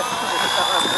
Obrigado.